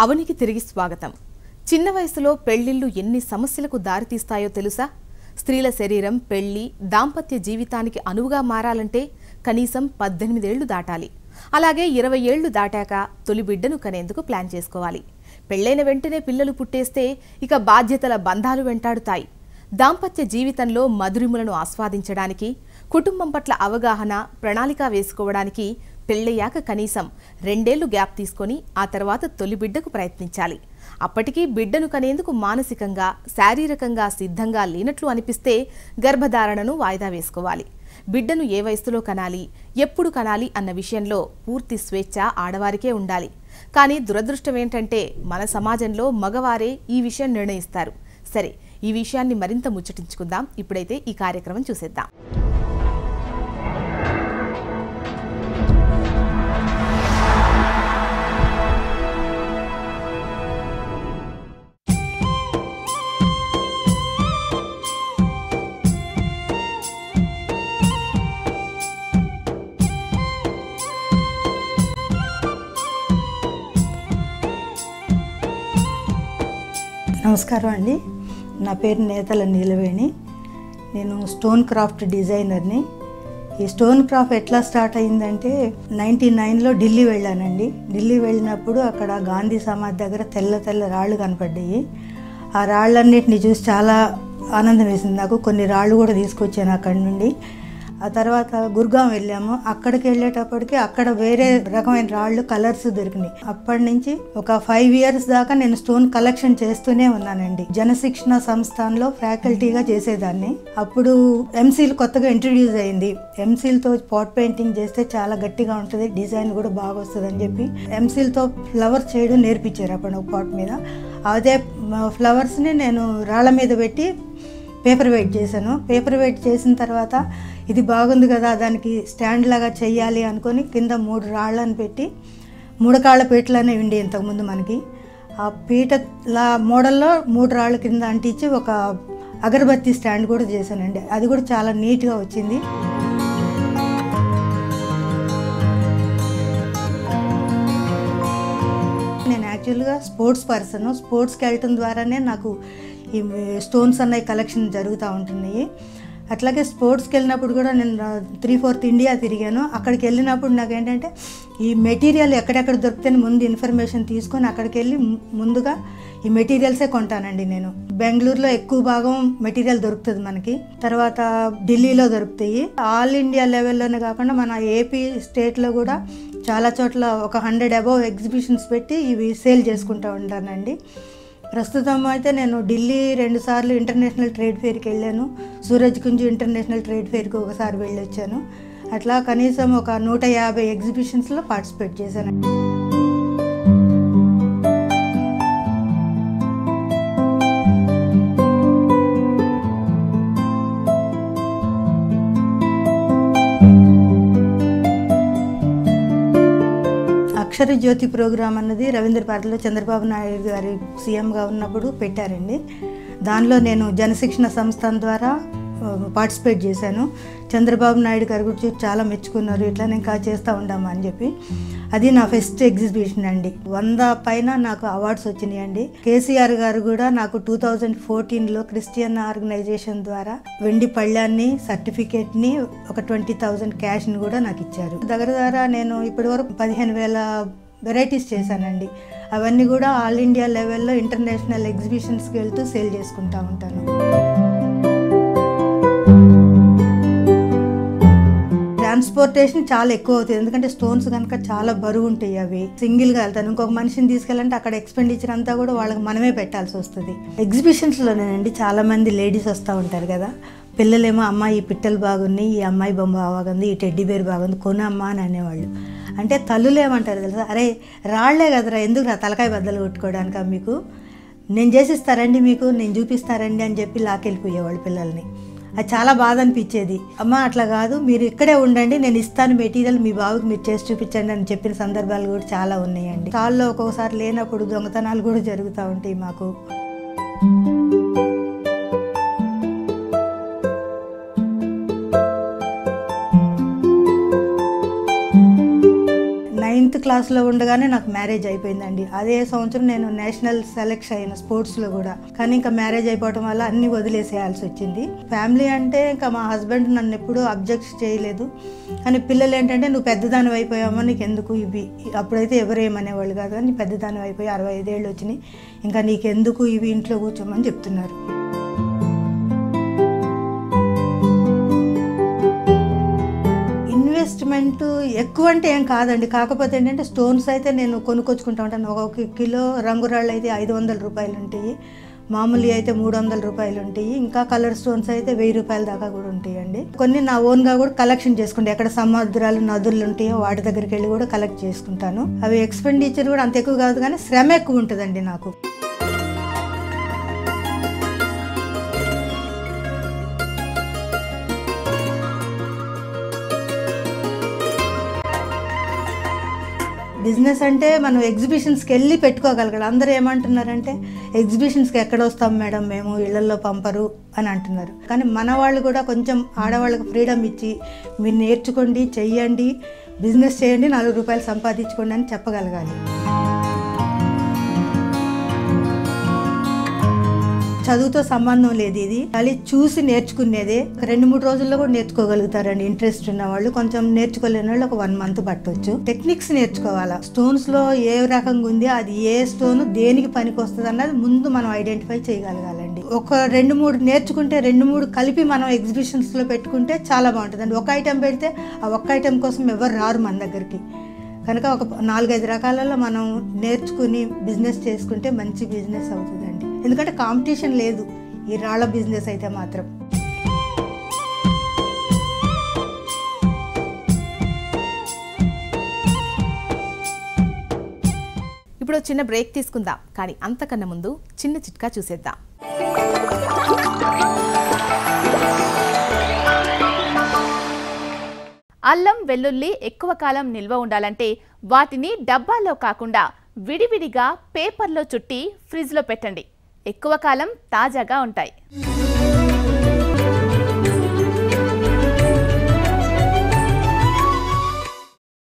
అవనికి తిరిగి స్వాగతం. చిన్న వయసులో పెళ్ళిళ్ళు ఎన్ని సమస్యలకు దారితీస్తాయో తెలుసా? స్త్రీల శరీరం పెళ్ళి దాంపత్య జీవితానికి అనువుగా మారాలంటే కనీసం పద్దెనిమిదేళ్ళు దాటాలి. అలాగే ఇరవై ఏళ్ళు దాటాక తొలి బిడ్డను కనేందుకు ప్లాన్ చేసుకోవాలి. పెళ్ళైన వెంటనే పిల్లలు పుట్టేస్తే ఇక బాధ్యతల బంధాలు వెంటాడుతాయి. దాంపత్య జీవితంలో మధురిములను ఆస్వాదించడానికి కుటుంబం పట్ల అవగాహన ప్రణాళిక వేసుకోవడానికి పెళ్ళయ్యాక కనీసం రెండేళ్ళు గ్యాప్ తీసుకొని ఆ తర్వాత తొలి బిడ్డకు ప్రయత్నించాలి. అప్పటికీ బిడ్డను కనేందుకు మానసికంగా శారీరకంగా సిద్ధంగా లేనట్లు అనిపిస్తే గర్భధారణను వాయిదా వేసుకోవాలి. బిడ్డను ఏ వయస్సులో కనాలి ఎప్పుడు కనాలి అన్న విషయంలో పూర్తి స్వేచ్ఛ ఆడవారికే ఉండాలి. కానీ దురదృష్టం ఏంటంటే మన సమాజంలో మగవారే ఈ విషయం నిర్ణయిస్తారు. సరే ఈ విషయాన్ని మరింత ముచ్చటించుకుందాం. ఇప్పుడైతే ఈ కార్యక్రమం చూసేద్దాం. నమస్కారం అండి. నా పేరు నేతల నీలవేణి. నేను స్టోన్ క్రాఫ్ట్ డిజైనర్ని. ఈ స్టోన్ క్రాఫ్ట్ ఎట్లా స్టార్ట్ అయిందంటే నైంటీ నైన్లో ఢిల్లీ వెళ్ళానండి. ఢిల్లీ వెళ్ళినప్పుడు అక్కడ గాంధీ సమాధి దగ్గర తెల్ల తెల్ల రాళ్ళు కనపడ్డాయి. ఆ రాళ్ళన్నిటిని చూసి చాలా ఆనందం వేసింది నాకు. కొన్ని రాళ్ళు కూడా తీసుకొచ్చాను అక్కడి నుండి. ఆ తర్వాత గుర్గాం వెళ్ళాము. అక్కడికి వెళ్ళేటప్పటికి అక్కడ వేరే రకమైన రాళ్ళు కలర్స్ దొరికినాయి. అప్పటి నుంచి ఒక ఫైవ్ ఇయర్స్ దాకా నేను స్టోన్ కలెక్షన్ చేస్తూనే ఉన్నానండి. జనశిక్షణ సంస్థానంలో ఫ్యాకల్టీగా చేసేదాన్ని. అప్పుడు ఎంసీల్ కొత్తగా ఇంట్రడ్యూస్ అయింది. ఎంసీల్తో పాట్ పెయింటింగ్ చేస్తే చాలా గట్టిగా ఉంటుంది డిజైన్ కూడా బాగా వస్తుంది అని చెప్పి ఎంసీల్తో ఫ్లవర్స్ చేయడం నేర్పించారు అప్పుడు ఒక పాట్ మీద. అదే ఫ్లవర్స్ని నేను రాళ్ళ మీద పెట్టి పేపర్ వెయిట్ చేశాను. పేపర్ వెయిట్ చేసిన తర్వాత ఇది బాగుంది కదా దానికి స్టాండ్ లాగా చెయ్యాలి అనుకొని కింద మూడు రాళ్ళని పెట్టి మూడకాళ్ళ అనేవి ఉండి ఇంతకుముందు మనకి. ఆ పీటలా మోడల్లో మూడు రాళ్ళ కింద అంటించి ఒక అగరబత్తి స్టాండ్ కూడా చేశానండి. అది కూడా చాలా నీట్గా వచ్చింది. నేను యాక్చువల్గా స్పోర్ట్స్ పర్సన్ స్పోర్ట్స్కి వెళ్ళటం ద్వారానే నాకు ఈ స్టోన్స్ అన్నవి కలెక్షన్ జరుగుతూ ఉంటున్నాయి. అట్లాగే స్పోర్ట్స్కి వెళ్ళినప్పుడు కూడా నేను త్రీ ఫోర్త్ ఇండియా తిరిగాను. అక్కడికి వెళ్ళినప్పుడు నాకు ఏంటంటే ఈ మెటీరియల్ ఎక్కడెక్కడ దొరికితే ముందు ఇన్ఫర్మేషన్ తీసుకొని అక్కడికి వెళ్ళి ముందుగా ఈ మెటీరియల్సే కొంటానండి నేను. బెంగళూరులో ఎక్కువ భాగం మెటీరియల్ దొరుకుతుంది మనకి. తర్వాత ఢిల్లీలో దొరుకుతాయి. ఆల్ ఇండియా లెవెల్లోనే కాకుండా మన ఏపీ స్టేట్లో కూడా చాలా చోట్ల ఒక హండ్రెడ్ అబౌవ్ ఎగ్జిబిషన్స్ పెట్టి ఇవి సేల్ చేసుకుంటూ ఉంటానండి. ప్రస్తుతం అయితే నేను ఢిల్లీ రెండు సార్లు ఇంటర్నేషనల్ ట్రేడ్ ఫేర్కి వెళ్ళాను. సూరజ్ కుంజు ఇంటర్నేషనల్ ట్రేడ్ ఫేర్కి ఒకసారి వెళ్ళి వచ్చాను అట్లా కనీసం ఒక నూట యాభై ఎగ్జిబిషన్స్లో పార్టిసిపేట్ చేశాను. అక్షర జ్యోతి ప్రోగ్రాం అన్నది రవీంద్ర భారతిలో చంద్రబాబు నాయుడు గారి సీఎంగా ఉన్నప్పుడు పెట్టారండి. దానిలో నేను జనశిక్షణ సంస్థ ద్వారా పార్టిసిపేట్ చేశాను. చంద్రబాబు నాయుడు గారి గురించి చాలా మెచ్చుకున్నారు. ఇట్లా నేను ఇంకా చేస్తూ ఉండామా అని చెప్పి. అది నా ఫస్ట్ ఎగ్జిబిషన్ అండి. వంద పైన నాకు అవార్డ్స్ వచ్చినాయండి. కేసీఆర్ గారు కూడా నాకు టూ థౌజండ్ ఫోర్టీన్లో క్రిస్టియన్ ఆర్గనైజేషన్ ద్వారా వెండి పళ్ళాన్ని సర్టిఫికేట్ని ఒక ట్వంటీ థౌజండ్ క్యాష్ని కూడా నాకు ఇచ్చారు. దగ్గర దగ్గర నేను ఇప్పటివరకు పదిహేను వేల వెరైటీస్ చేశానండి. అవన్నీ కూడా ఆల్ ఇండియా లెవెల్లో ఇంటర్నేషనల్ ఎగ్జిబిషన్స్కి వెళ్తూ సేల్ చేసుకుంటా ఉంటాను. ట్రాన్స్పోర్టేషన్ చాలా ఎక్కువ అవుతుంది. ఎందుకంటే స్టోన్స్ కనుక చాలా బరువు ఉంటాయి అవి. సింగిల్గా వెళ్తాను. ఇంకొక మనిషిని తీసుకెళ్ళాలంటే అక్కడ ఎక్స్పెండిచర్ అంతా కూడా వాళ్ళకి మనమే పెట్టాల్సి వస్తుంది. ఎగ్జిబిషన్స్లోనేనండి చాలా మంది లేడీస్ వస్తూ ఉంటారు కదా. పిల్లలేమో అమ్మ ఈ పిట్టలు బాగున్నాయి ఈ అమ్మాయి బొమ్మ బాగుంది ఈ టెడ్డీ బేర్ బాగుంది కొనమ్మా అని అనేవాళ్ళు. అంటే తల్లులు ఏమంటారు తెలుసా? అరే రాళ్ళే కదరా ఎందుకు నా తలకాయ బద్దలు కొట్టుకోవడానిక మీకు? నేను చేసిస్తారండి మీకు నేను చూపిస్తారండి అని చెప్పి లాకెళ్ళిపోయేవాళ్ళు పిల్లల్ని. అది చాలా బాధ అనిపించేది అమ్మ అట్లా కాదు మీరు ఇక్కడే ఉండండి నేను ఇస్తాను మెటీరియల్ మీ బాబుకి మీరు చేసి చూపించండి అని చెప్పిన సందర్భాలు కూడా చాలా ఉన్నాయండి. కాల్లో ఒక్కొక్కసారి లేనప్పుడు దొంగతనాలు కూడా జరుగుతూ ఉంటాయి మాకు. క్లాస్లో ఉండగానే నాకు మ్యారేజ్ అయిపోయిందండి. అదే సంవత్సరం నేను నేషనల్ సెలెక్ట్ అయిన స్పోర్ట్స్లో కూడా. కానీ ఇంకా మ్యారేజ్ అయిపోవడం వల్ల అన్ని వదిలేసేయాల్సి వచ్చింది. ఫ్యామిలీ అంటే ఇంకా మా హస్బెండ్ నన్ను ఎప్పుడూ అబ్జెక్ట్ చేయలేదు. కానీ పిల్లలు ఏంటంటే నువ్వు పెద్దదాని అయిపోయామో నీకు ఎందుకు ఇవి? అప్పుడైతే ఎవరు ఏమనేవాళ్ళు కాదు కానీ పెద్దదాని అయిపోయి అరవై ఐదేళ్ళు వచ్చినాయి. ఇంకా నీకెందుకు ఇవి ఇంట్లో కూర్చోమని చెప్తున్నారు. ఇన్వెస్ట్మెంట్ ఎక్కువ అంటే ఏం కాదండి. కాకపోతే ఏంటంటే స్టోన్స్ అయితే నేను కొనుక్కొచ్చుకుంటా ఉంటాను. ఒక కిలో రంగురాళ్ళు అయితే ఐదు వందల రూపాయలు ఉంటాయి. మామూలు అయితే మూడు వందల రూపాయలు ఉంటాయి. ఇంకా కలర్ స్టోన్స్ అయితే వెయ్యి రూపాయల దాకా కూడా ఉంటాయండి. కొన్ని నా ఓన్గా కూడా కలెక్షన్ చేసుకుంటాను ఎక్కడ సముద్రాలు నదులు ఉంటాయో వాటి దగ్గరికి వెళ్ళి కూడా కలెక్ట్ చేసుకుంటాను. అవి ఎక్స్పెండిచర్ కూడా అంత ఎక్కువ కాదు కానీ శ్రమ ఎక్కువ ఉంటుందండి నాకు. బిజినెస్ అంటే మనం ఎగ్జిబిషన్స్కి వెళ్ళి పెట్టుకోగలగాలి. అందరూ ఏమంటున్నారంటే ఎగ్జిబిషన్స్కి ఎక్కడ వస్తాం మేడం మేము? ఇళ్ళలో పంపరు అని అంటున్నారు. కానీ మన వాళ్ళు కూడా కొంచెం ఆడవాళ్ళకి ఫ్రీడమ్ ఇచ్చి మీరు నేర్చుకోండి చెయ్యండి బిజినెస్ చేయండి నాలుగు రూపాయలు సంపాదించుకోండి అని చెప్పగలగాలి. చదువుతో సంబంధం లేదు ఇది. అది చూసి నేర్చుకునేదే. రెండు మూడు రోజుల్లో కూడా నేర్చుకోగలుగుతారండి. ఇంట్రెస్ట్ ఉన్న వాళ్ళు కొంచెం నేర్చుకోలేని వాళ్ళు ఒక వన్ మంత్ పట్టవచ్చు టెక్నిక్స్ నేర్చుకోవాలా? స్టోన్స్లో ఏ రకంగా ఉంది అది ఏ స్టోన్ దేనికి పనికి వస్తుంది అన్నది ముందు మనం ఐడెంటిఫై చేయగలగాలండి. ఒక రెండు మూడు నేర్చుకుంటే రెండు మూడు కలిపి మనం ఎగ్జిబిషన్స్లో పెట్టుకుంటే చాలా బాగుంటుందండి. ఒక ఐటెం పెడితే ఆ ఒక్క ఐటెం కోసం ఎవరు రారు మన దగ్గరికి. కనుక ఒక నాలుగైదు రకాలలో మనం నేర్చుకుని బిజినెస్ చేసుకుంటే మంచి బిజినెస్ అవుతుందండి. ఎందుకంటే కాంపిటీషన్ లేదు. ఈ రాళ్ళ బిజినెస్ అయితే మాత్రం. ఇప్పుడు చిన్న బ్రేక్ తీసుకుందాం. కానీ అంతకన్నా ముందు చిన్న చిట్కా చూసేద్దాం. అల్లం వెల్లుల్లి ఎక్కువ కాలం నిల్వ ఉండాలంటే వాటిని డబ్బాల్లో కాకుండా విడివిడిగా పేపర్లో చుట్టి ఫ్రిడ్జ్లో పెట్టండి. ఎక్కువ కాలం తాజాగా ఉంటాయి.